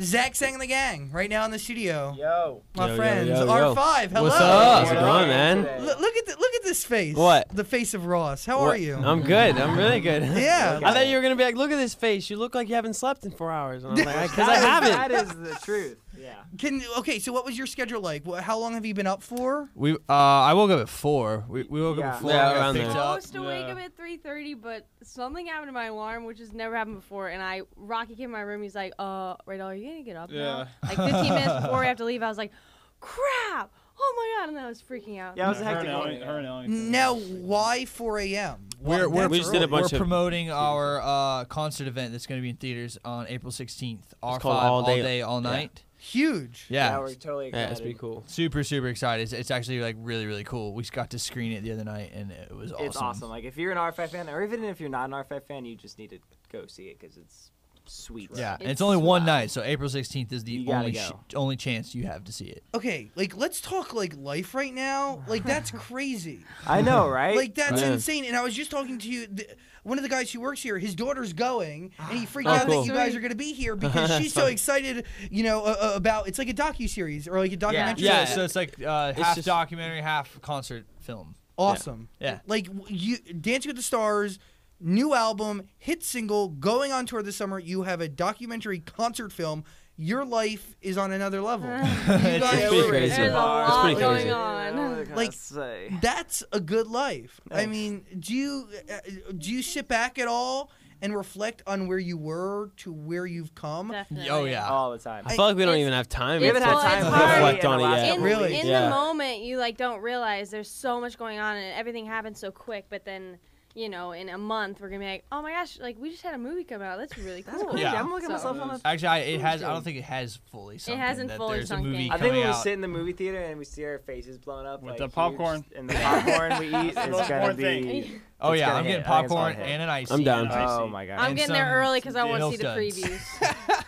Zach Sang and the gang right now in the studio. Yo. My Yo, yo, friends, yo, yo. R5. Hello. What's up? How's it going, up? man? Today? Look, look at the, look at this face. What? The face of Ross. How are you? I'm good. I'm really good. Yeah. I thought you were gonna be like, look at this face. You look like you haven't slept in four hours. And I'm like, because I That is- haven't. That is the truth. Yeah. Can okay. So what was your schedule like? Wh- How long have you been up for? We uh, I woke up at four. We, we woke Yeah. up at four. Yeah, I got around picked there. I up. was to wake up at 3:30, but something happened to my alarm, which has never happened before. And I Rocky came in my room. He's like, "Uh, Rachel, are you gonna get up Yeah. now?" Like 15 minutes before we have to leave, I was like, "Crap! Oh my god!" And then I was freaking out. Yeah, it was a Her hectic and morning. Her and Now, why 4 a.m.? We're, we're, We just did a bunch we're of- promoting our uh, concert event that's going to be in theaters on April 16th. R5 called all All day, Day- all yeah. Night. huge. Yeah. Yeah, we're totally excited. Yeah, it's pretty cool. super super excited. It's, it's actually like really really cool. We got to screen it the other night and it was awesome. It's awesome. Like if you're an R5 fan, or even if you're not an R5 fan, you just need to go see it because it's sweet. Yeah, and It's it's only one night, so April 16th is the You gotta only go. sh- only chance you have to see it. Okay, like let's talk like life right now. Like that's crazy. I know, right? Like that's Yeah. insane. And I was just talking to you. The, one of the guys who works here, his daughter's going, and he freaked Oh, out cool. that you guys are going to be here because she's so excited. You know uh, uh, about it's like a docu series or like a documentary. Yeah, Yeah. so it's like uh, It's half just- documentary, half concert film. awesome. Yeah. Like w- you, Dancing with the Stars, new album, hit single, going on tour this summer. You have a documentary concert film. Your life is on another level. you It's guys, pretty crazy. There's a the bar. It's lot pretty going crazy. on. Like- like, say. that's a good life. I mean, do you uh, do you sit back at all and reflect on where you were to where you've come? Definitely. Oh yeah. all the time. I feel like we don't even have time. We haven't to had time to reflect on it yet. in, Really? in Yeah. the moment you like don't realize there's so much going on and everything happens so quick but then you know in a month we're gonna be like oh my gosh like we just had a movie come out that's really cool Crazy. Yeah. I'm looking So- myself on the. Actually, I, it has. I don't think it has fully sunk in hasn't that fully there's sunk a movie in. I think when we out. sit in the movie theater and we see our faces blown up With like, the huge, popcorn. and the popcorn we eat, That's the it's gonna be. thing. oh yeah, I'm hit. getting I think it's gonna popcorn and an ice. I'm down. Oh my god. i'm getting there early because i want to see the duds. previews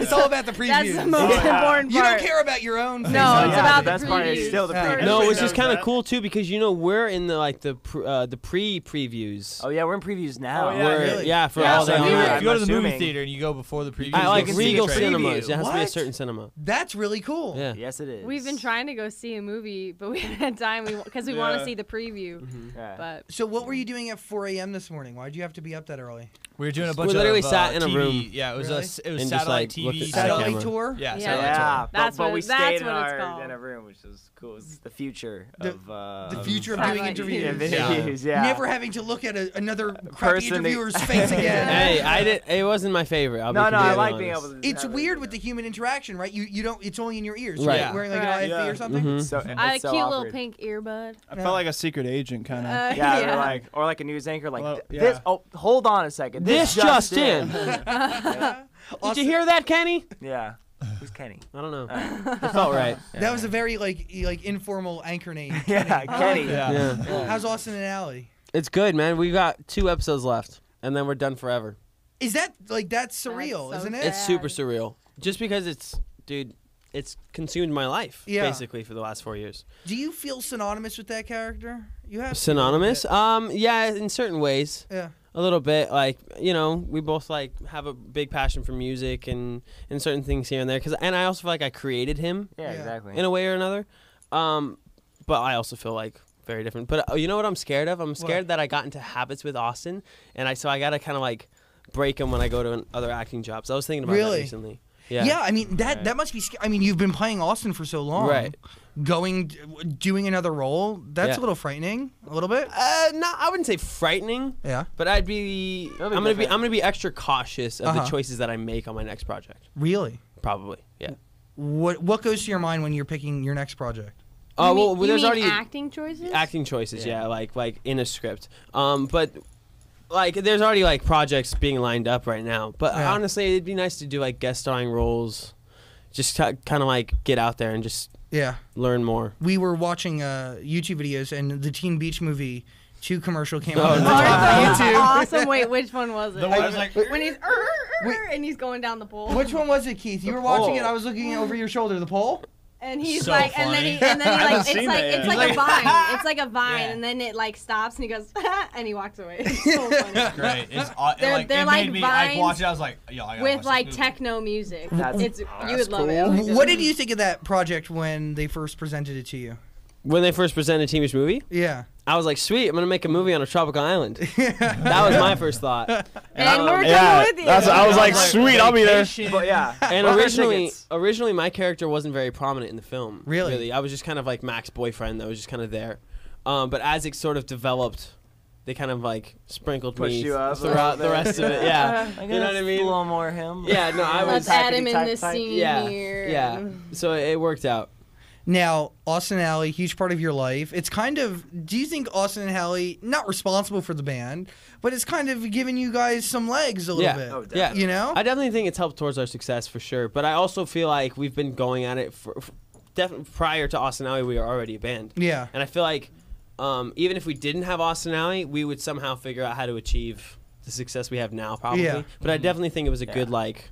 It's all about the previews. that's the most Yeah. important you don't care about your own. No, face. it's yeah, about the the best part is previews. still the Yeah. previews. No, Everybody which is kind of cool too because you know we're in the like the pr- uh, the pre previews. Oh yeah, we're in previews now. Oh, yeah, really? yeah, for Yeah, all so day. if you, were- if you go to the I'm movie theater and you go before the preview, I like can see Regal cinemas. It has to be a What? certain cinema. That's really cool. Yeah. Yes, it is. we've been trying to go see a movie but we haven't had time because we want Yeah. to see the preview Yeah. but So what were you doing at 4 a.m. this morning? Why did you have to be up that early? We were doing a We bunch literally of uh, sat in a TV. room. Yeah, it was Really? a s- it was And just, satellite like, TV. Satellite tour. Yeah, Yeah. satellite yeah, tour. That's but what- we that's stayed in what it's our called. in a room, which was cool. It's the future The- of uh, The future of doing Satellite interviews. Yeah. interviews. Yeah. Never having to look at a, another crappy person that- interviewer's face again. Hey, I did. It wasn't my favorite. I'll No, be no, I completely like being able to. It's weird with the human interaction, right? You you don't. It's only in your ears. Right. Wearing like an IFB or Yeah. something. Mhm. So, i it's cute little pink earbud I felt like a secret agent, kind of. Uh, Yeah, yeah. like or like a news anchor, like Well, th- yeah. this. Oh, hold on a second. This just in. Yeah. Did Also, you hear that, Kenny? yeah. Who's Kenny? I don't know. Uh, It felt right. That was a very like like informal anchor name. yeah, Kenny. Yeah. Yeah. How's Austin and Ally? It's good, man. We got two episodes left, and then we're done forever. Is that like that's surreal, That's so isn't it? sad. It's super surreal. Just because it's, dude, it's consumed my life Yeah. basically for the last four years. Do you feel synonymous with that character? You have Synonymous? Um, yeah, in certain ways, Yeah. A little bit. Like you know, we both like have a big passion for music and and certain things here and there. Cause and I also feel like I created him Yeah, Yeah. exactly. in a way or another. Um, but I also feel like very different. But uh, you know what I'm scared of? I'm scared that I got into habits with Austin, and I so I gotta kind of like break him when I go to an, other acting jobs. I was thinking about Really? that recently. Yeah. Yeah. I mean that Right. that must be. sc- I mean, you've been playing Austin for so long. Right. Going, doing another role. That's Yeah. a little frightening. A little bit. Uh, no, I wouldn't say frightening, Yeah. but I'd be. It'll I'm gonna be i'm gonna be extra cautious of Uh-huh. the choices that I make on my next project. Really. Probably. Yeah. What What goes to your mind when you're picking your next project? Oh You mean- well, you there's mean already acting choices acting choices. Yeah. Yeah. like like in a script. Um, but like there's already like projects being lined up right now. But Yeah. honestly, it'd be nice to do like guest starring roles, just kind of like get out there and just Yeah. learn more. We were watching uh, YouTube videos, and the Teen Beach Movie two commercial came Oh, out on the no. YouTube. awesome wait which one was it The one was like, when he's "Er, er, Wait. er," and he's going down the pole Which one was it, Keith? You were watching it. I was looking over your shoulder. The pole. And he's So like, and then he, and then he I haven't like, it's like, that it's yet. like a vine. It's like a vine, Yeah. and then it like stops, and he goes, and he walks away. It's so funny. Great. It's aw- They're- like, they're it like made me like vines watch it. I was like, yo, I With like movie. techno music. That's- it's you that's would love it. Like What did you think of that project when they first presented it to you? When they first presented Teen Beach movie, Yeah. I was like, sweet, I'm gonna make a movie on a tropical island. that was my first thought. And Um, we're coming Yeah, with you. that's- I was like, sweet, I'll be there. But yeah. And originally, originally my character wasn't very prominent in the film. Really? Really, I was just kind of like Mac's boyfriend that was just kind of there. Um, but as it sort of developed, they kind of like sprinkled Pushed me you up throughout the rest of it. Yeah, I you know what I mean? A little more him. Yeah, no, I Let's was. add him in Type- this scene Yeah, here. yeah. So it worked out. Now, Austin and Ally, huge part of your life. It's kind of. Do you think Austin and Ally not responsible for the band, but it's kind of giving you guys some legs a little Yeah. bit? Oh, Yeah. You know. I definitely think it's helped towards our success for sure. But I also feel like we've been going at it for, for definitely prior to Austin Ally, we were already a band. yeah. And I feel like um, even if we didn't have Austin Ally, we would somehow figure out how to achieve the success we have now, probably. Yeah. But I definitely think it was a Yeah. good like.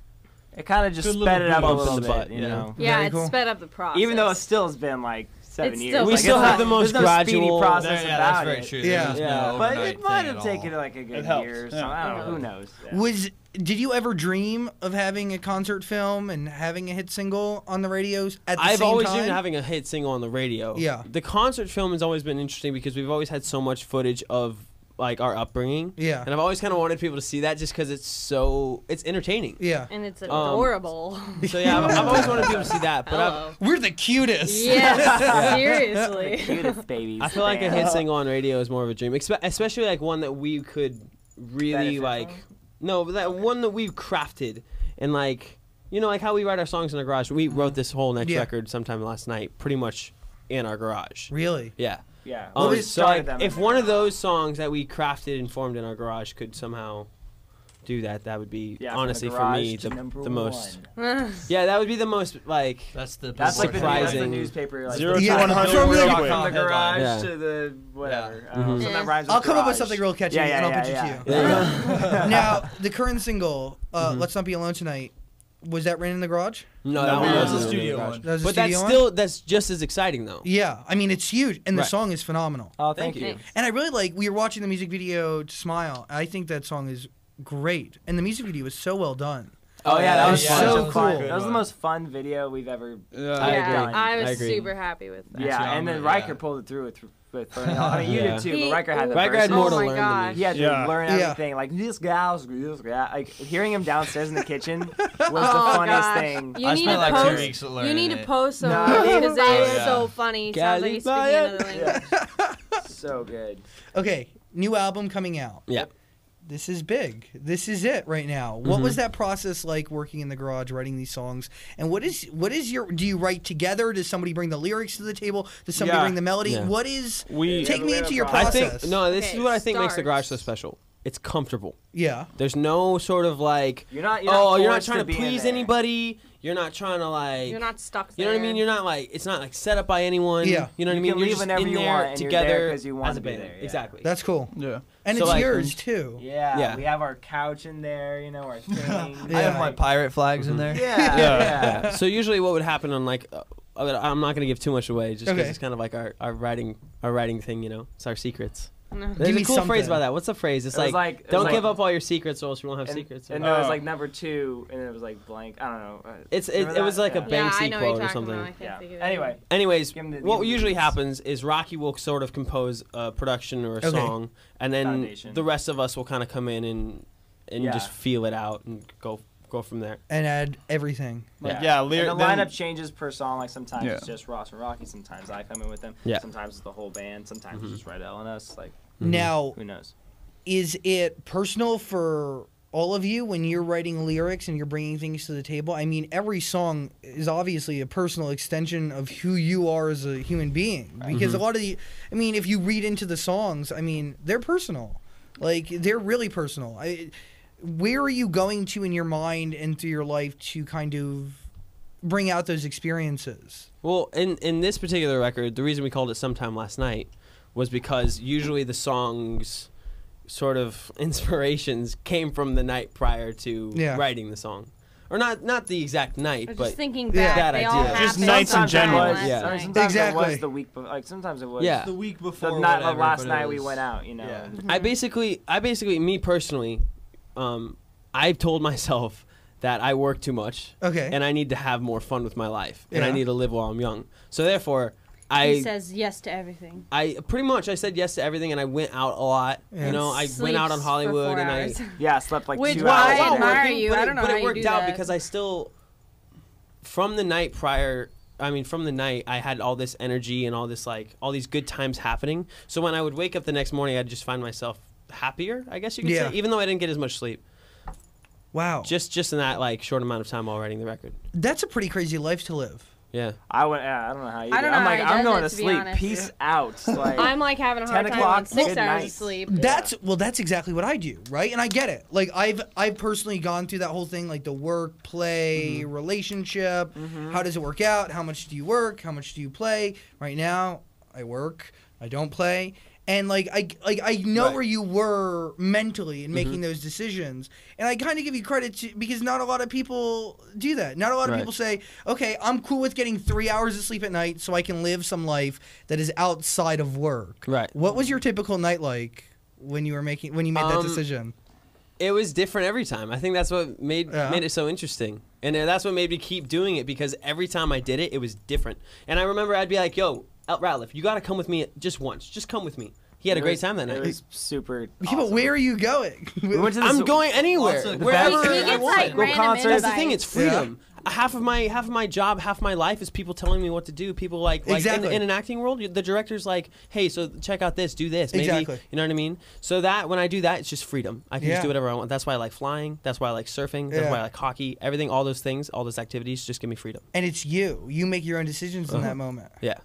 It kind of just Good little sped it up a bump in little the bit, butt, you yeah. know. Yeah, Very it cool. sped up the process. Even though it still has been like seven It's years. still Like, We it's still not- have the most there's no speedy gradual- process There- yeah, about that's very it. true. Yeah. There's Yeah. no But overnight it might thing have at taken like a good It helps, year. or yeah. something. I don't know. Who knows? Yeah. Was did you ever dream of having a concert film and having a hit single on the radios at the I've same always time? dreamed of having a hit single on the radio. Yeah. The concert film has always been interesting because we've always had so much footage of like our upbringing. Yeah. And I've always kind of wanted people to see that just because it's so it's entertaining. yeah. and it's Um, adorable. So yeah, I've, I've always wanted people to see that. But I've, Hello. We're the cutest. Yes, seriously. Cutest babies. I feel like a hit single on radio is more of a dream, Expe- especially like one that we could really Benefit like. from? No, but that one that we've crafted and like you know like how we write our songs in our garage. We wrote this whole next Yeah. record sometime last night, pretty much in our garage. Really? Yeah. Yeah. Um, Well, we so like, them if one of those songs that we crafted and formed in our garage could somehow do that, that would be Yeah, honestly for me the, the most. Yeah, that would be the most like. That's the That's like the, that's the Surprising. newspaper. Like, Zero Yeah, 100 from the- From the garage Yeah. to the whatever. Yeah. I don't know, something that Yeah. rhymes with I'll come up with something real catchy Yeah, and I'll yeah, pitch yeah, it to you. Yeah. now, the current single, uh, Mhm. "Let's Not Be Alone Tonight," was that written in the garage? No, No, that one that wasn't was a the studio garage. one. That was a But that's studio one? still that's just as exciting though. Yeah, I mean it's huge, and the Right. song is phenomenal. Oh, Thank thank, you. you. And I really like. We were watching the music video to "Smile." I think that song is great, and the music video was so well done. Oh yeah, that uh, was yeah, so That was cool. That was the most fun video we've ever. Yeah. I yeah, agree. I was I agree. super happy with that. Yeah, and then I'm- uh, Riker yeah. pulled it through with with Burning Hell. I mean, you did too, but Riker had the Riker had more Oh to my learn gosh. than He had to Yeah. learn Yeah. everything. Like this guy's this guy. Like hearing him downstairs in the kitchen was the Oh, funniest gosh. thing. You I need spent to like post. two weeks learning You need to post some because I it need oh, is to- so funny. Sounds like he's speaking another language. so good. Okay, new album coming out. Yeah. This is big. This is it right now. What Mhm. was that process like working in the garage writing these songs? And what is what is your do you write together? Does somebody bring the lyrics to the table? Does somebody Yeah. bring the melody? Yeah. What is We Take me into your I I process. think no. This Okay, is what I think makes the garage so special. It's comfortable. Yeah. There's no sort of like. You're not. You're oh, not you're not trying to, be in please anybody. You're not trying to like. You're not stuck. You know what I there. mean? You're not like it's not like set up by anyone. Yeah. You know what You I mean? can You're leave just whenever in you there want, and you're there together 'cause you want as a to be band. there, yeah. Exactly. That's cool. Yeah. And So, it's like, yours too. Yeah, Yeah. we have our couch in there. You know, our thing. I have Yeah. my pirate flags in there. Yeah, yeah. Yeah. yeah. So usually, what would happen on like, uh, I'm not gonna give too much away, just 'cause Okay. it's kind of like our, our writing our writing thing. You know, it's our secrets. No. There's me a cool something. phrase about that. What's the phrase? It's It like, like- it don't like- give up all your secrets, or else you won't have And, secrets. and about it was Oh. like number two, and it was like blank. I don't know. Uh, It's it, it was like a Yeah. Yeah, I Banksy know what quote or something. about. I can't Yeah. think it. Anyway, Anyways, Give 'em the- what give 'em usually beats. happens is Rocky will sort of compose a production or a Okay. song, and then Foundation. the rest of us will kind of come in and and Yeah. just feel it out and go go from there. And add everything. Like, Yeah. yeah, And lyric. the lineup changes per song. Like sometimes Yeah. it's just Ross and Rocky. Sometimes I come in with them. Yeah. Sometimes it's the whole band. Sometimes Mhm. it's just Rydel and us. Like Mm-hmm. Now, who knows? is it personal for all of you when you're writing lyrics and you're bringing things to the table? I mean, every song is obviously a personal extension of who you are as a human being. Because a lot of the, I mean, if you read into the songs, I mean, they're personal. Like they're really personal. I, where are you going to in your mind and through your life to kind of bring out those experiences? Well, in in this particular record, the reason we called it "Sometime Last Night" was because usually the songs, sort of inspirations, came from the night prior to Yeah. writing the song, or not not the exact night, But but just thinking back, That they all idea. happened Just nights in general. last Yeah. I mean, sometimes Exactly. it was the week, before, like sometimes it was Yeah. the week the before. night, whatever, last but it night we went out. You know, Yeah. Mm-hmm. I basically, I basically, me personally, um, I've told myself that I work too much Okay. and I need to have more fun with my life and I Yeah. need to live while I'm young. So therefore, he I, says yes to everything. I pretty much I said yes to everything and I went out a lot. Yeah. You know, I went out on Sleeps for Hollywood four and hours. I. yeah, I slept like Which two why hours. I a day. admire you. But I it, don't know but how it you worked do out that. because I still, from the night prior, I mean, from the night, I had all this energy and all this like all these good times happening. So when I would wake up the next morning, I'd just find myself happier. I guess you could Yeah. say, even though I didn't get as much sleep. wow. Just just in that like short amount of time while writing the record. That's a pretty crazy life to live. Yeah. I went. Yeah, I don't know how you. I do. don't it. know I'm like, he I'm going it, to to sleep. honest. Peace out. Like, I'm like having a 10 hard time o'clock, on six hours night. of sleep. That's well, that's exactly what I do, right? And I get it. Like I've I've personally gone through that whole thing, like the work, play, Mm-hmm. relationship. How does it work out? How much do you work? How much do you play? Right now, I work. I don't play. And like I like I know Right. where you were mentally in Mm-hmm. making those decisions, and I kind of give you credit to, because not a lot of people do that. Not a lot of Right. people say, "Okay, I'm cool with getting three hours of sleep at night, so I can live some life that is outside of work." Right. What was your typical night like when you were making when you made that Um, decision? It was different every time. I think that's what made Yeah. made it so interesting, and that's what made me keep doing it because every time I did it, it was different. And I remember I'd be like, "Yo, Ratliff, you got to come with me just once. Just come with me." He had a great was- time that night. It was super. Yeah, but awesome. where are you going? We went to this, I'm going anywhere, Also, the wherever best- He I gets want. like Go random concerts. That's the thing. It's freedom. Half of my half of my job, half of my life is people telling me what to do. People like like Exactly. in, in an acting world, the director's like, "Hey, so check out this, do this." Maybe Exactly. you know what I mean. So that when I do that, it's just freedom. I can Yeah. just do whatever I want. That's why I like flying. That's why I like surfing. That's Yeah. why I like hockey. Everything, all those things, all those activities, just give me freedom. and it's you. You make your own decisions in Uh-huh. that moment. Yeah.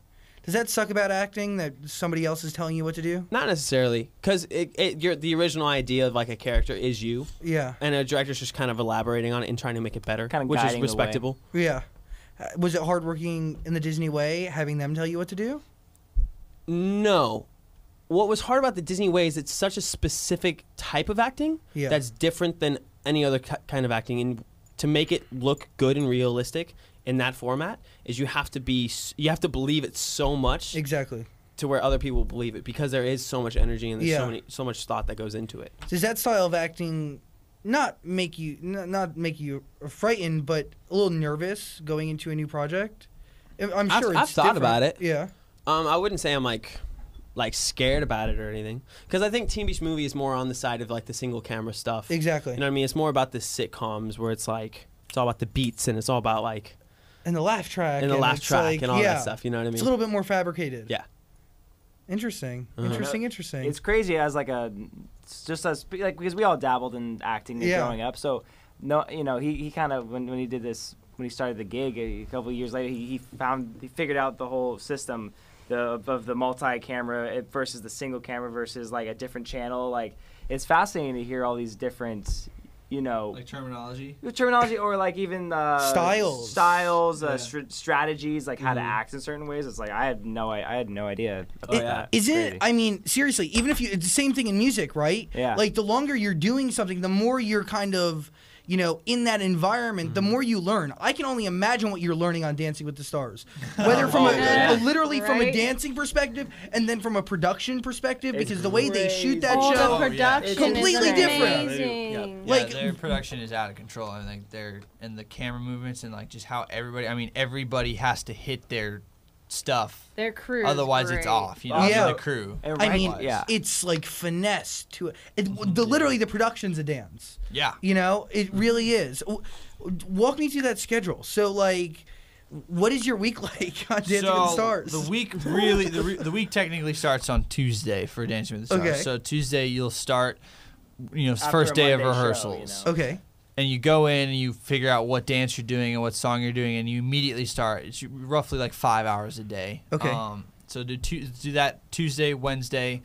Does that suck about acting that somebody else is telling you what to do? Not necessarily, because it, it, your the original idea of like a character is you, Yeah, and a director's just kind of elaborating on it and trying to make it better, Kinda which is guiding the way. respectable. yeah. Uh, Was it hard working in the Disney way, having them tell you what to do? No. What was hard about the Disney way is it's such a specific type of acting Yeah. that's different than any other ki- kind of acting. And to make it look good and realistic in that format is you have to be you have to believe it so much Exactly. to where other people believe it because there is so much energy and there's Yeah. so many so much thought that goes into it. Does that style of acting not make you not make you frightened, but a little nervous going into a new project? I'm I've- sure I've it's thought different. about it. Yeah. Um, I wouldn't say I'm like like scared about it or anything because I think Teen Beach Movie is more on the side of like the single camera stuff. Exactly. You know what I mean? It's more about the sitcoms where it's like it's all about the beats and it's all about like and the laugh track and the laugh it's track like- and all yeah, that stuff. You know what I mean? It's a little bit more fabricated. Yeah. Interesting. Uh-huh. Interesting. Interesting. It's crazy as like a, just as like because we all dabbled in acting Yeah. growing up. So no, you know, he, he kind of when when he did this when he started the gig a, a couple of years later, he, he found he figured out the whole system. The, of- of the multi-camera versus the single camera versus like a different channel like it's fascinating to hear all these different you know Like terminology. the terminology or like even uh, Styles. styles, uh, Yeah. str- strategies, like how to Mhm. act in certain ways. It's like I had no, I, I had no idea. About Oh, It- yeah. that. Isn't Crazy. it? I mean, seriously, even if you, it's the same thing in music, right? Yeah. Like the longer you're doing something, the more you're kind of, you know, in that environment, the Mm-hmm. more you learn. I can only imagine what you're learning on Dancing with the Stars, whether from Oh, a, yeah. a- literally from a dancing perspective and then from a production perspective, It's because the way they shoot that All show, the production It's completely is different. amazing. Yeah, Like- their production is out of control. I think they're and the camera movements and like just how everybody. I mean, everybody has to hit their stuff. Their crew. is Otherwise, it's off. You know, Yeah. the crew. I mean, yeah. it's like finesse to it. it the, literally, the production's a dance. Yeah. You know, it really is. Walk me through that schedule. So, like, what is your week like on Dancing so with the Stars? the week really the, re- the week technically starts on Tuesday for Dancing with the Stars. Okay. So Tuesday you'll start, you know, After first a day of Monday show, you rehearsals, know. okay. And you go in and you figure out what dance you're doing and what song you're doing, and you immediately start. It's roughly like five hours a day. Okay. Um, so do tu- do that Tuesday, Wednesday.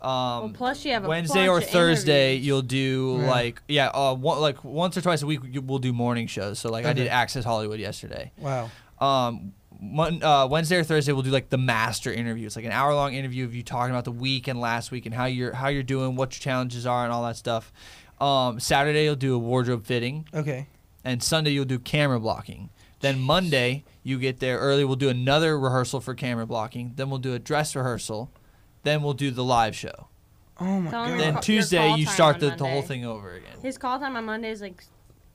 Um, Well, plus you have a Wednesday bunch or of Thursday, interviews. you'll do Yeah. like yeah, uh, one, like once or twice a week we'll do morning shows. So like I did Access Hollywood yesterday. Wow. Um, Mon- uh, Wednesday or Thursday we'll do like the master interview. It's like an hour long interview of you talking about the week and last week and how you're how you're doing, what your challenges are, and all that stuff. Um, Saturday you'll do a wardrobe fitting. Okay. and Sunday you'll do camera blocking. Then Monday you get there early. We'll do another rehearsal for camera blocking. Then we'll do a dress rehearsal. Then we'll do the live show. Oh my Tell him god. your Then your Tuesday call you time start on the, the whole Monday. thing over again. His call time on Monday is like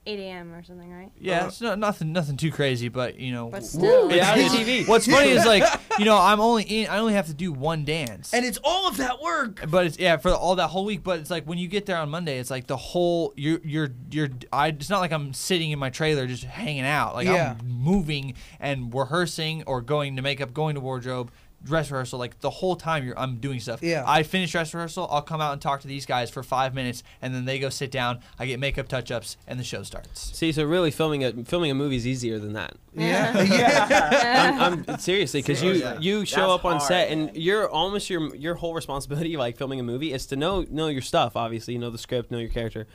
8 a.m. or something, right? Yeah, uh, it's not, nothing nothing too crazy, but you know. But still. Reality TV. What's funny is like you know I'm only in, I only have to do one dance. and it's all of that work. but it's yeah for all that whole week. But it's like when you get there on Monday, it's like the whole you're you're you're. I it's not like I'm sitting in my trailer just hanging out. Like Yeah. I'm moving and rehearsing or going to makeup, going to wardrobe, dress rehearsal. Like the whole time you're I'm doing stuff. Yeah. I finish dress rehearsal. I'll come out and talk to these guys for five minutes, and then they go sit down. I get makeup touch ups, and the show starts. See, so really filming a filming a movie is easier than that. Yeah. yeah. I'm, I'm seriously because you Seriously. you show That's up on set hard, and you're almost your your whole responsibility like filming a movie is to know know your stuff. Obviously, you know the script, know your character,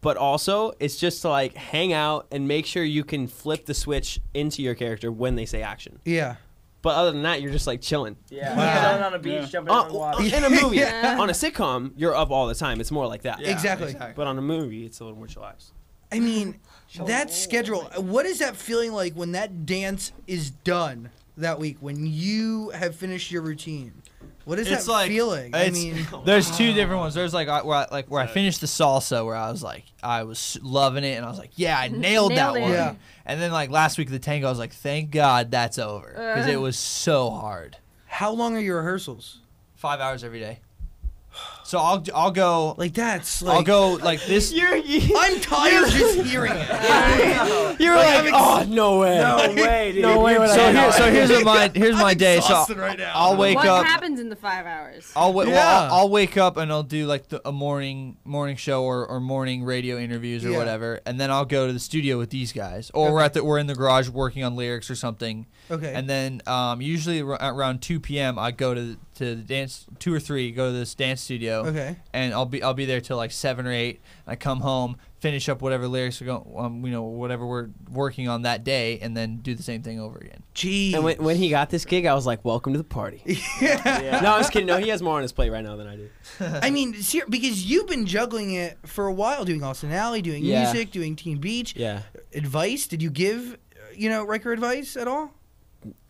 but also it's just to like hang out and make sure you can flip the switch into your character when they say action. yeah. But other than that, you're just like chilling. Yeah, Wow. chilling on a beach, Yeah. jumping Uh, in the water. in a movie, Yeah. on a sitcom, you're up all the time. It's more like that. Yeah. Exactly. But on a movie, it's a little more chillaxed. I mean, that schedule. What is that feeling like when that dance is done that week? When you have finished your routine, what is It's that like- feeling? I mean, There's two different ones. There's like I, where I, like where I finished the salsa, where I was like I was loving it, and I was like, yeah, I nailed, that it. one. Yeah. And then like last week the tango, I was like, thank God that's over because it was so hard. how long are your rehearsals? Five hours every day. So I'll I'll go Like that's like I'll go like this. You're I'm tired just hearing it. you're Like, like, I'm oh no way. No way, dude. No way You're would I So here, so here's my here's my I'm day. So right now. I'll wake what up. What happens in the five hours? I'll, wa- Yeah. well, I'll, I'll wake up and I'll do like the, a morning morning show or, or morning radio interviews or Yeah. whatever, and then I'll go to the studio with these guys, or we're at the we're in the garage working on lyrics or something, Okay. and then um, usually ar- around 2 p.m. I go to to the dance two or three go to this dance studio, okay. and I'll be I'll be there till like seven or eight. And I come home, finish up whatever lyrics we're going, um, you know, whatever we're working on that day, and then do the same thing over again. Jeez. And when, when he got this gig, I was like, "Welcome to the party." Yeah. no, I was kidding. No, he has more on his plate right now than I do. I mean, ser- because you've been juggling it for a while, doing Austin Ally, doing Yeah. music, doing Teen Beach. Yeah. Advice? Did you give, uh, you know, record advice at all?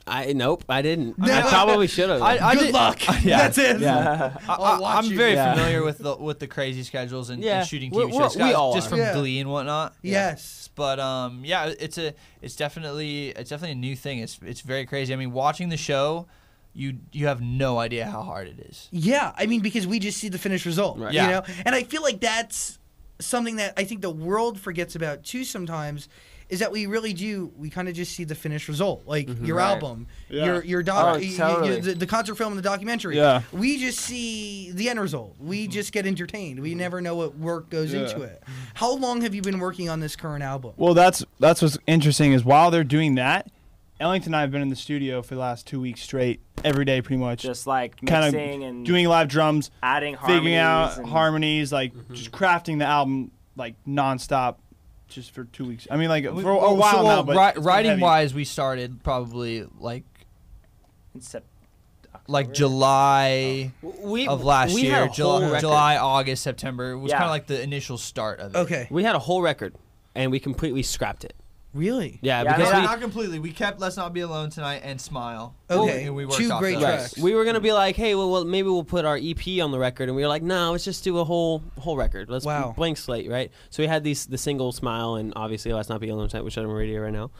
I nope, I didn't. No. I probably should have. I- I Good did- luck. Yeah. That's it. yeah. I, I'll watch am you. very Yeah. familiar with the with the crazy schedules and, Yeah. and shooting We're- TV we're- shows, we guys, all just are. from Yeah. Glee and whatnot. Yes. But um, yeah, it's a it's definitely it's definitely a new thing. It's it's very crazy. I mean, watching the show, you you have no idea how hard it is. Yeah, I mean because we just see the finished result, Right. you know, and I feel like that's something that I think the world forgets about too sometimes. Is that we really do? We kind of just see the finished result, like mm-hmm. your Right. album, Yeah. your your doc, Oh, y- y- totally. the, the concert film, and the documentary. Yeah. we just see the end result. We mm-hmm. just get entertained. We never know what work goes Yeah. into it. How long have you been working on this current album? Well, that's that's what's interesting is while they're doing that, Ellington and I have been in the studio for the last two weeks straight, every day pretty much, Just like kind of doing live drums, adding harmonies. figuring out harmonies, like mm-hmm. just crafting the album like nonstop, just for two weeks. I mean, like for a Well, while so, now, but ri- writing wise, we started probably like in Sep- like October. July oh. we of last we year, Had a July, record. July, August, September. It was Yeah. kind of like the initial start of it. Okay, We had a whole record, and we completely scrapped it. Really? Yeah, Yeah, because I we, not completely. We kept "Let's Not Be Alone Tonight" and "Smile." Okay, And we worked two off great those. tracks. we were gonna be like, hey, well, well, maybe we'll put our EP on the record, and we were like, no, let's just do a whole whole record. Let's Wow. blank slate, right? So we had these the single "Smile" and obviously "Let's Not Be Alone Tonight," which is on radio right now.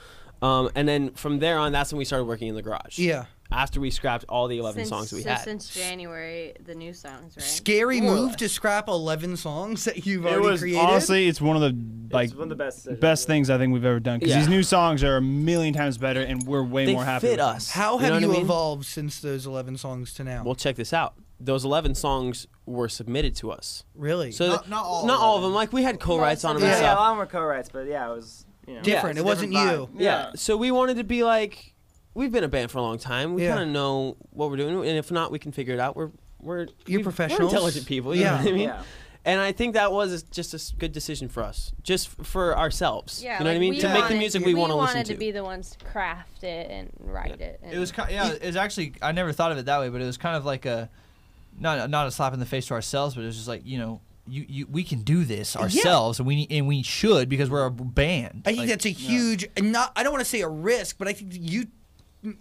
Um, and then from there on, that's when we started working in the garage. Yeah. After we scrapped all the eleven since, songs we so had. since January, the new songs, right? Scary More move to scrap eleven songs that you've It already was created. honestly, it's one of the like one of the best. best things I think we've ever done because Yeah. these new songs are a million times better, and we're way they more happy. fit with them. us. How You have know you, I mean? evolved since those 11 songs to now? Well, check this out. Those eleven songs were submitted to us. really? So Not- not all not all of them. Like we had co-writes on them Most and of Yeah, a lot of them were co-writes, but yeah, it was you know, Different. it's It a wasn't different you. vibe. Yeah. So we wanted to be like, we've been a band for a long time. We Yeah. kind of know what we're doing, and if not, we can figure it out. We're we're You're we- professionals. We're intelligent people. You Yeah. know what I mean? Yeah. And I think that was just a s- good decision for us, just f- for ourselves. Yeah, you know like what I mean? we To make the wanted- music we, want to listen wanted to. to be the ones to craft it and write it. It was and- kind yeah. It was actually I never thought of it that way, but it was kind of like a not not a slap in the face to ourselves, but it was just like you know you, you we can do this ourselves, and we and we should because we're a band. I think Like, that's a huge, and not. I don't want to say a risk, but I think you,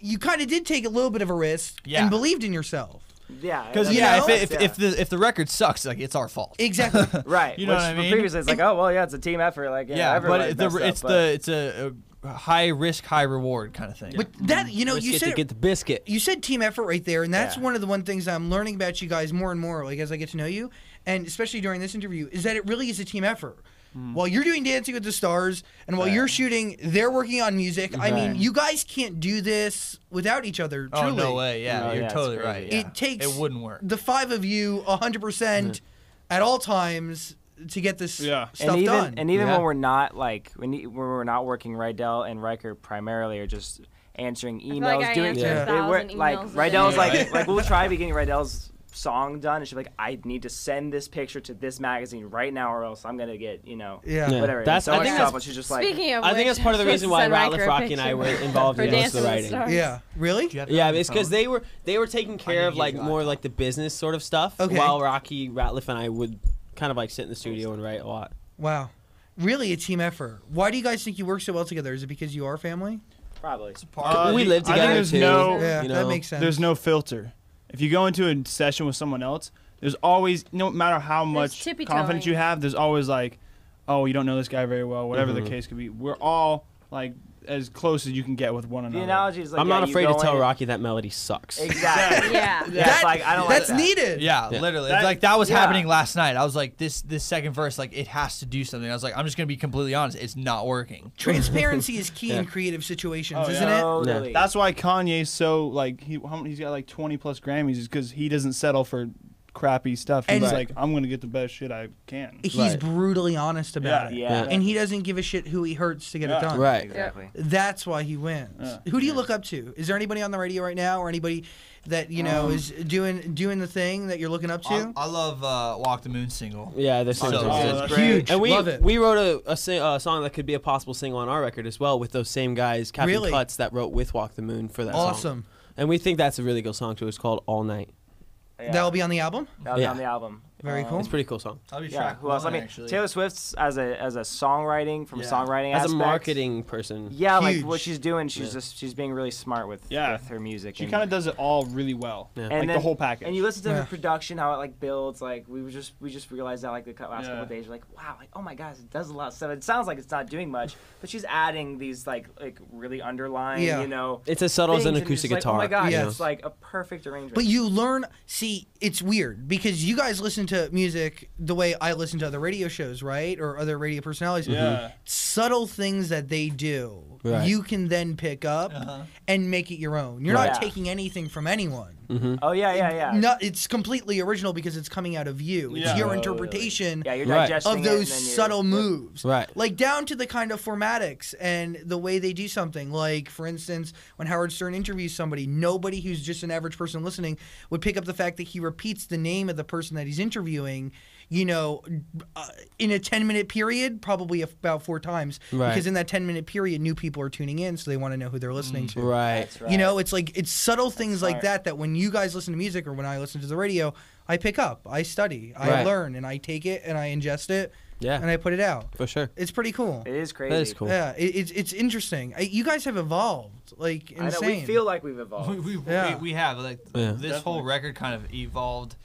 you kind of did take a little bit of a risk Yeah. and believed in yourself. Yeah, because yeah, if, it, if, yeah. if the if the record sucks, like it's our fault. Exactly. right, you know which what I mean? Previously, it's like, oh well, yeah, it's a team effort. Like, yeah, Yeah, but it- the, messed up, it's but- the it's a, a high risk, high reward kind of thing. but that you know, you Biscuit said to get the biscuit. you said team effort right there, and that's Yeah. one of the one things I'm learning about you guys more and more, like as I get to know you, and especially during this interview, is that it really is a team effort. Mm. While you're doing Dancing with the Stars, and while Right. you're shooting, they're working on music. I mean, you guys can't do this without each other. oh no way! Yeah, No, you're yeah, totally right. yeah. yeah. It takes it wouldn't work. the five of you 100% mm-hmm. at all times to get this Yeah. stuff and even done. and even Yeah. when we're not like when, y- when we're not working, Rydel and Riker primarily are just answering emails, feel like I doing answer a they- we're- thousand like emails a Rydel's like like we'll try to be getting Rydel's song done, and she's like, I need to send this picture to this magazine right now, or else I'm gonna get you know yeah. Yeah. whatever. That's- so I much think stuff, that's- she's just like. Speaking of, I think that's part of the reason why to Ratliff Rocky and I were involved for in most of the writing. Stars. Yeah. Really? Do you have Yeah, it's because they were they were taking care of like more like the business sort of stuff, Okay. while Rocky Ratliff and I would kind of like sit in the studio and write a lot. Wow. Really a team effort. Why do you guys think you work so well together? Is it because you are family? Probably. Uh, we live together I think there's too. no- Yeah, you that makes sense. There's no filter. If you go into a session with someone else, there's always no matter how much confidence you have, there's always like, oh, you don't know this guy very well, whatever Mhm. the case could be. We're all like as close as you can get with one another. The another. analogy is like I'm yeah, not you afraid to go tell in- Rocky that melody sucks. Exactly. Yeah. Yeah, it's like I don't That's like that. needed. Yeah, Yeah. literally. That- like that was yeah. happening last night. I was like, this this second verse, like it has to do something. I was like, I'm just gonna be completely honest, it's not working. Transparency is key in creative situations, Oh, isn't yeah. it? Totally. That's why Kanye's so like he how many- he's got like 20 plus Grammys is because he doesn't settle for crappy stuff. He's And- like, I'm gonna get the best shit I can. He's Right. brutally honest about it. yeah. And he doesn't give a shit who he hurts to get Yeah. it done. Right. Exactly. That's why he wins. Yeah. Who do you look up to? Is there anybody on the radio right now or anybody that, you know, Um, is doing doing the thing that you're looking up to? I, I love uh, "Walk the Moon" single. Yeah, there's So songs Oh, Huge. And we Love it. we wrote a, a, sing, a song that could be a possible single on our record as well with those same guys, Captain Really? Cuts, that wrote with Walk the Moon for that song. awesome. And we think that's a really good song too. It's called All Night. Yeah. That'll be on the album? That'll be Yeah. on the album. Very Um, cool. It's a pretty cool song. That'll be Yeah, track who else? I mean, actually. Taylor Swift's as a as a songwriting from Yeah. songwriting As a marketing person. Yeah, like what she's doing, she's Yeah. just she's being really smart with Yeah. with her music. She kind of does it all really well. Yeah. and like the whole package. And you listen to Yeah. her production, how it like builds. Like we were just we just realized that like the last Yeah. couple of days, we're like, wow, like oh my gosh, it does a lot of stuff. It sounds like it's not doing much, but she's adding these like like really underlying, Yeah. you know. It's as subtle as an acoustic guitar. Like, oh my gosh, you know? it's like a perfect arrangement. But you learn. See, it's weird because you guys listen to music the way I listen to other radio shows, right, or other radio personalities. yeah. Subtle things that they do, Right. you can then pick up Uh-huh. and make it your own. You're Right. not Yeah. taking anything from anyone. Hmm oh yeah, yeah, yeah. No, it's completely original because it's coming out of you. It's Yeah. your Totally. interpretation yeah, you're Right. digesting of those and subtle moves. Right. Like down to the kind of formatics and the way they do something. Like, for instance, when Howard Stern interviews somebody, nobody who's just an average person listening would pick up the fact that he repeats the name of the person that he's interviewing, you know, uh, in a 10 minute period, probably about four times. Right. Because in that 10 minute period, new people are tuning in, so they want to know who they're listening to. Right. That's right. You know, it's like it's subtle things like that that when you guys listen to music or when I listen to the radio, I pick up, I study, I Right. learn, and I take it and I ingest it Yeah. and I put it out. for sure. It's pretty cool. It is crazy. That is cool. Yeah, it, it's it's interesting. I, you guys have evolved like I know, insane. we feel like we've evolved. we, we, Yeah. we, we have like Yeah. this whole record kind of evolved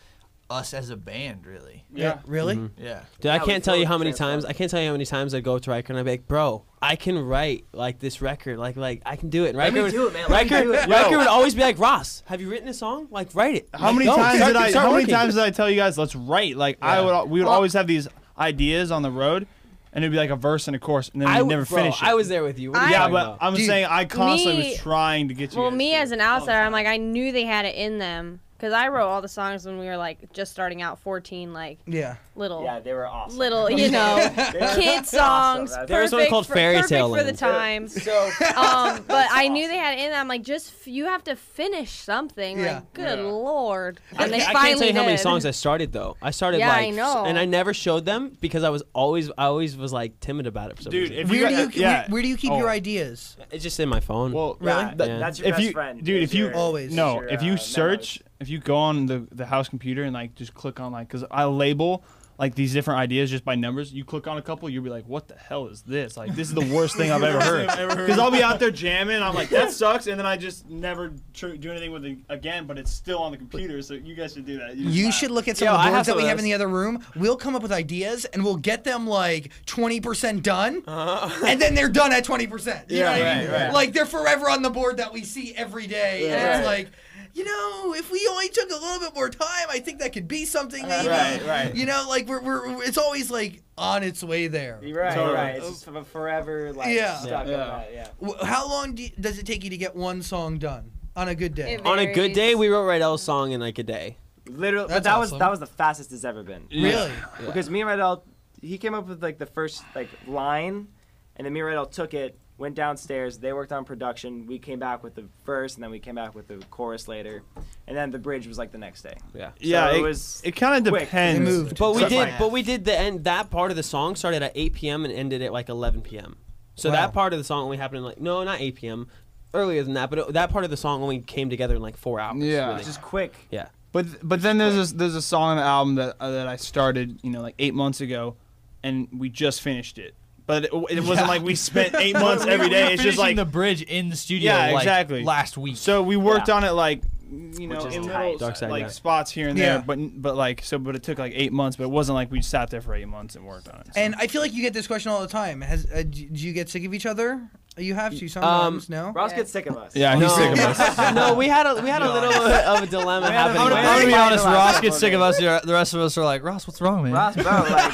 us as a band, really. yeah, really. Mhm. Yeah. Dude, I Yeah, we can't tell you how many transformed. times I can't tell you how many times I go up to Riker and I be like, bro, I can write like this record, like like I can do it. And Let Riker would, do it, man. Let me Riker, do it. Riker would always be like, Ross, have you written a song? Like write it. How Like, many go, times start- did I? start How many times did I tell you guys let's write? Like I would, we would Well- always have these ideas on the road, and it'd be like a verse and a chorus, and then I we'd never bro, finish it. I was there with you. You yeah, but about? I'm Dude, saying I constantly me- was trying to get you. Well, guys me to- as an outsider, I'm like, I knew they had it in them because I wrote all the songs when we were like just starting out, 14. Like Yeah, little, Yeah, they were awesome. little, you know, They were kid songs. awesome. There was one perfect called for- Fairy perfect Tale for the Land. time. So um, but I knew they had it in them. I'm like, just f- you have to finish something. Yeah. Like, good Yeah. lord. I, And they can't- I finally can't tell you how many songs I started though. I started Yeah, like, I know. and I never showed them because I was always, I always was like timid about it for some Dude, reason. if where you do got- you yeah. where, where do you keep Oh. your ideas? it's just in my phone. Well, Really? that- Yeah. that's your if best you, friend. dude, if you Always. no, if uh, you search, if you go on the the house computer and like just click on like, cause I label like these different ideas just by numbers. You click on a couple, you'll be like, "What the hell is this? Like, this is the worst thing I've ever heard." Because I'll be out there jamming, I'm like, "That sucks," and then I just never tr- do anything with it again. But it's still on the computer, so you guys should do that. just You should look at some Yo, of I the have boards that we have in the other room. We'll come up with ideas and we'll get them like 20% done, and then they're done at 20%. You know Yeah, what I right, mean? right. Like they're forever on the board that we see every day, and it's like, you know, if we only took a little bit more time, I think that could be something. Uh, maybe. Right, right. You know, like we're, we're it's always like on its way there. You're right, Totally. right. It's just forever like Yeah. stuck Yeah. on that. Yeah. How long do you, does it take you to get one song done on a good day? On a good day, we wrote Rydel's song in like a day. Literally, That's but that was that was the fastest it's ever been. Really? Because me and Rydel, he came up with like the first like line, and then me and Rydel took it, went downstairs. They worked on production. We came back with the verse, and then we came back with the chorus later, and then the bridge was like the next day. Yeah. Yeah, it it, was it kind of depends. They moved. But we did, but we did the end. That part of the song started at 8 p.m. and ended at like 11 p.m. So Wow. that part of the song only happened in like no, not 8 p.m. Earlier than that, but it, that part of the song only came together in like four hours. Yeah. really. It's just quick. yeah. But but then there's a, there's a song on the album that uh, that I started you know like eight months ago, and we just finished it. But it, it wasn't like we spent eight months We- every we were It's just like the bridge in the studio. Yeah, like, exactly. Last week. so we worked Yeah. on it like you know in tight. little Side, like yeah. spots here and Yeah. there. But but like so but it took like eight months. But it wasn't like we sat there for eight months and worked on it. so. And I feel like you get this question all the time. Has uh, do do you get sick of each other? You have to sometimes. no. Ross gets sick of us. yeah, he's no. sick of us. no, we had a we had a little bit of a dilemma We had a- happening. I'm I'm gonna- gonna, be honest. Ross gets sick of us. The the rest of us are like, Ross, what's wrong, man? Ross, bro, like,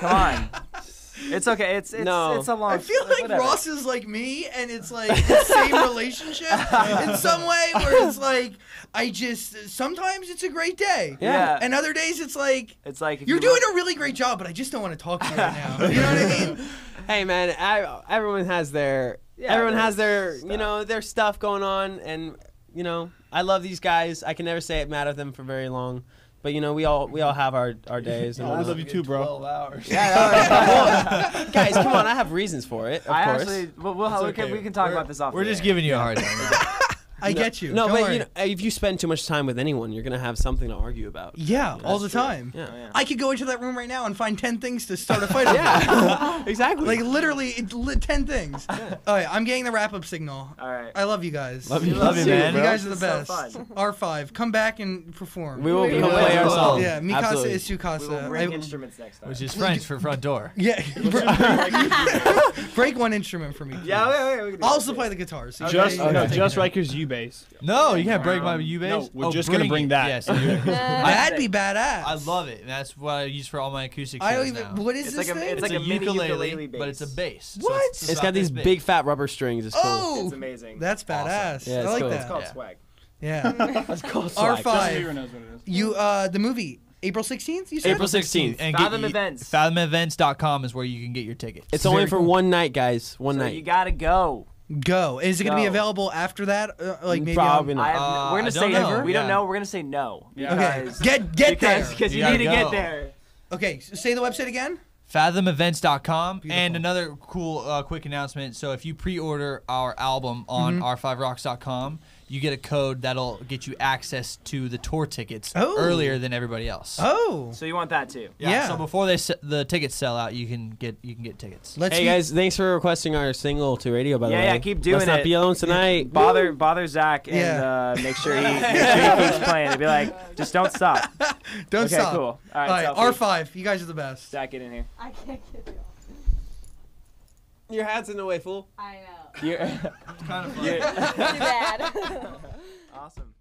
come on. It's okay. It's it's No. it's a long. I feel like whatever. Ross is like me, and it's like the same relationship in some way, where it's like I just sometimes it's a great day, Yeah. and other days it's like It's like you're you doing look- a really great job, but I just don't want to talk to you right now. You know what I mean? hey man, I, everyone has their Yeah, everyone has their their stuff. you know their stuff going on, and you know I love these guys. I can never say it mad at them for very long, but you know we all we all have our our days. And I whatnot. love you too, bro. Twelve hours. Well, guys, come on! I have reasons for it. Of I course. actually, we'll, we'll, It's we can we can talk We're- about this off. We're just air. giving you a hard time. I No- get you. No, Don't but worry. you know, if you spend too much time with anyone, you're gonna have something to argue about. yeah, all the true. time. Yeah. Oh, yeah. I could go into that room right now and find ten things to start a fight about. Yeah, exactly. Like literally, it, li- ten things. All right, I'm getting the wrap up signal. All right. I love you guys. Love you, love you, too, man. You guys are the best. so. R5, come back and perform. We will We come will. play We our will. song. yeah, Mikasa Absolutely. is Tsukasa. We will bring I- instruments next time. Which is French for front door. yeah, break one instrument for me. please. yeah, wait, wait, we can do I'll also play the guitar. So Just no, just Rikers U bass. No, you can't break my U bass. no, we're just gonna bring it. that. Yes, you- That'd be badass. I love it. That's what I use for all my acoustic I don't shows even. now. What is It's this like a- thing? it's It's, like a, a mini ukulele, ukulele but it's a bass. bass. So What? it's, It's got these big fat rubber strings. It's cool. oh, It's amazing. that's badass. Yeah, I it's like cool. that. It's called Yeah. swag. Yeah. That's cool. R5. Justin Bieber knows what it is. You uh the movie April 16th. You said April 16th. And Fathom get, Events. FathomEvents.com is where you can get your tickets. It's only for cool. one night, guys. One So night. you gotta go. Go. Is it gonna be Go. available after that? Uh, like maybe. Probably on- not. I have, Uh, we're gonna say don't know. we don't Yeah. know. We're gonna say no. Yeah. Okay. Because, Get get because, there. Because you, You need to gotta get go. there. Okay. s- Say the website again. FathomEvents.com. Beautiful. And another cool, uh, quick announcement. So if you pre-order our album on Mm-hmm. R5Rocks.com, you get a code that'll get you access to the tour tickets Oh. earlier than everybody else. Oh. So you want that too. yeah. So before they se- the tickets sell out, you can get you can get tickets. Let's Hey meet- guys, thanks for requesting our single to radio. By the Yeah, way, yeah, keep doing Let's not be alone tonight. Bother bother Zach and Yeah. uh, make sure he make sure he keeps playing. And be like, just don't stop. Don't okay, stop. cool. All right, All right. R5. You guys are the best. Zach, get in here. I can't get it. Off. Your hat's in the way, fool. I know. You're kind of you're- Too bad. awesome.